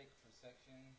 take for section